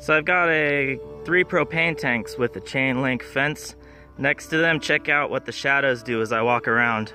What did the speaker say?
So I've got a three propane tanks with a chain link fence. Next to them, check out what the shadows do as I walk around.